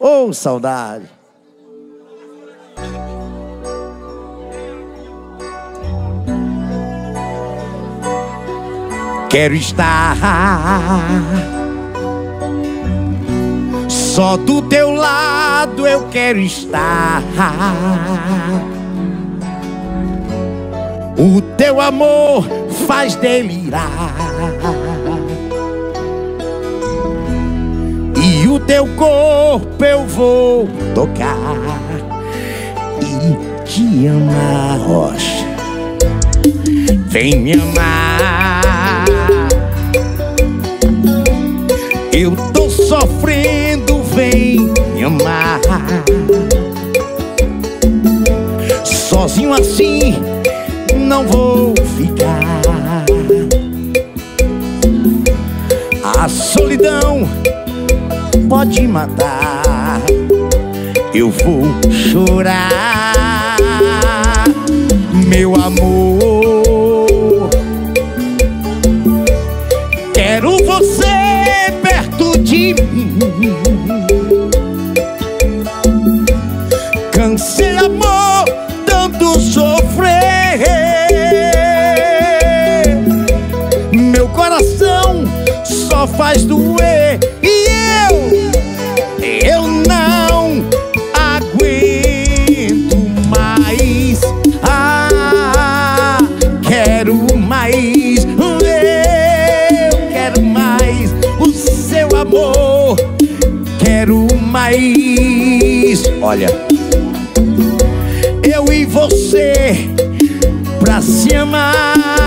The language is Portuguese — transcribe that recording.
Ô, oh, saudade. Quero estar só do teu lado, eu quero estar. O teu amor faz delirar. Teu corpo eu vou tocar e te amar, rocha. Vem me amar. Eu tô sofrendo, vem me amar. Sozinho assim não vou ficar. A solidão pode matar. Eu vou chorar, meu amor. Quero você perto de mim. Cansei, amor, tanto sofrer. só faz doer mais. Eu quero mais o seu amor. Quero mais. Olha Eu e você Pra se amar